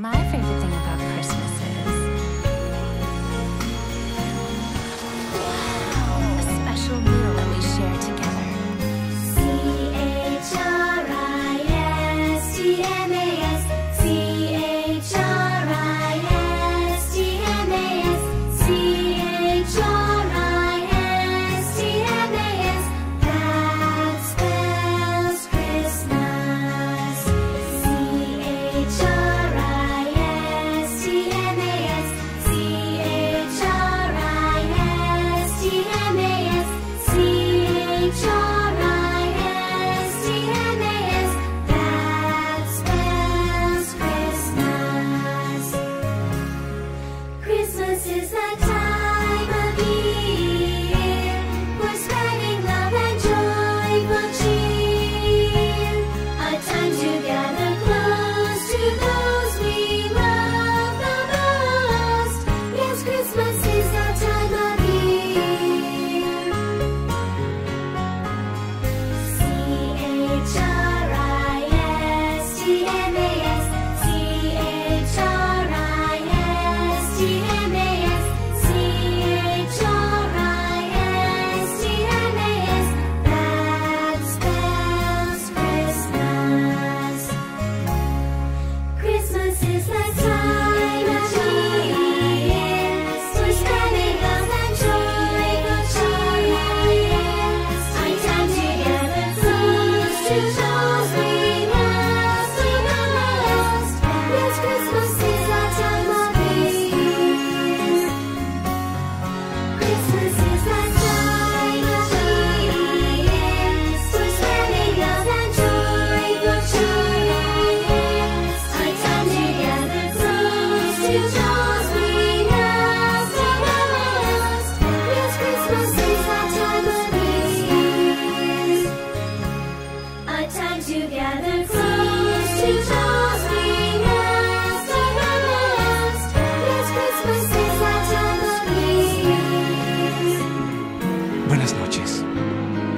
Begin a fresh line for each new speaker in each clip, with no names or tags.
My favorite thing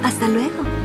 Hasta luego.